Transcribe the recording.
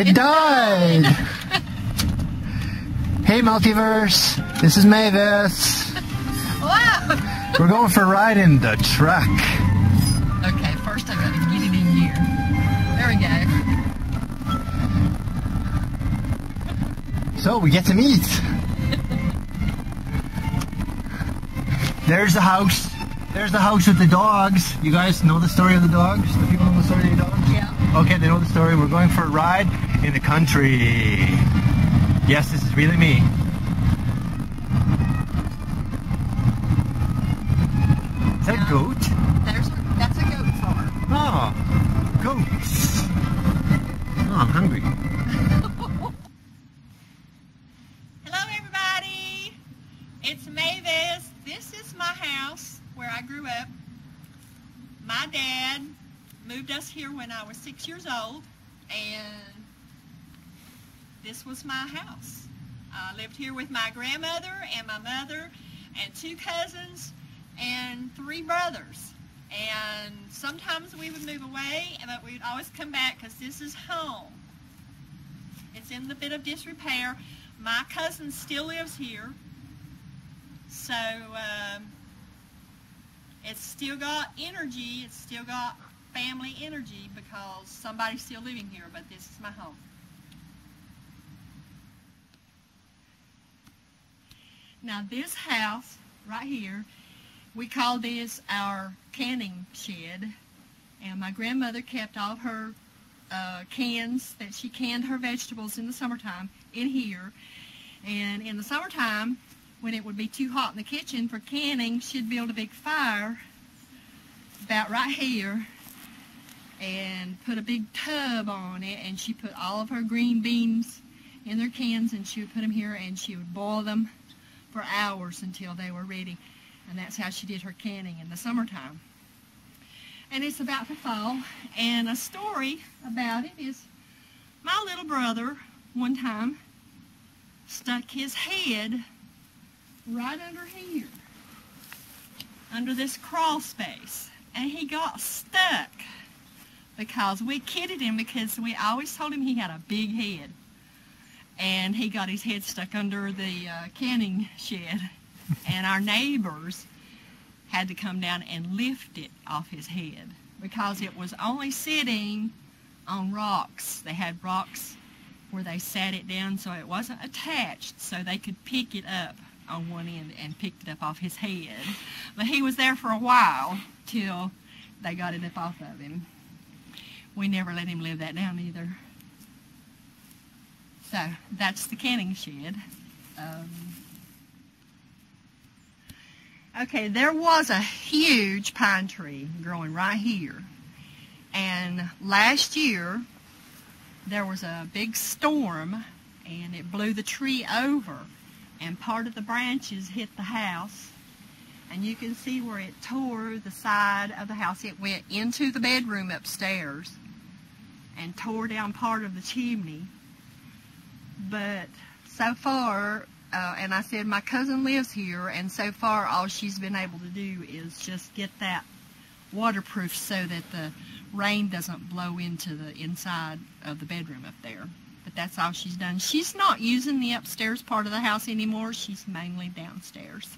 It died! hey, Multiverse. This is Mavis. Wow! We're going for a ride in the truck. Okay, first I gotta get it in here. There we go. So we get to meet. There's the house. There's the house with the dogs. You guys know the story of the dogs? The people know the story of the dogs? Yeah. Okay, they know the story. We're going for a ride in the country. Yes, this is really me. Is that a goat? There's a, that's a goat farm. Oh, goats. Oh, I'm hungry. Hello everybody! It's Mavis. This is my house where I grew up. My dad moved us here when I was six years old and this was my house. I lived here with my grandmother and my mother and two cousins and three brothers. And sometimes we would move away, but we'd always come back because this is home. It's in a bit of disrepair. My cousin still lives here, so um, it's still got energy. It's still got family energy because somebody's still living here, but this is my home. Now this house right here, we call this our canning shed, and my grandmother kept all her uh, cans that she canned her vegetables in the summertime in here. And in the summertime, when it would be too hot in the kitchen for canning, she'd build a big fire about right here and put a big tub on it and she put all of her green beans in their cans and she would put them here and she would boil them for hours until they were ready. And that's how she did her canning in the summertime. And it's about to fall. And a story about it is my little brother one time stuck his head right under here, under this crawl space. And he got stuck because we kidded him because we always told him he had a big head. And he got his head stuck under the uh, canning shed. and our neighbors had to come down and lift it off his head because it was only sitting on rocks. They had rocks where they sat it down so it wasn't attached so they could pick it up on one end and picked it up off his head. But he was there for a while till they got it up off of him. We never let him live that down either. So that's the canning shed. Um, okay, there was a huge pine tree growing right here. And last year, there was a big storm and it blew the tree over and part of the branches hit the house and you can see where it tore the side of the house. It went into the bedroom upstairs and tore down part of the chimney. But so far, uh, and I said my cousin lives here, and so far all she's been able to do is just get that waterproof so that the rain doesn't blow into the inside of the bedroom up there. But that's all she's done. She's not using the upstairs part of the house anymore. She's mainly downstairs.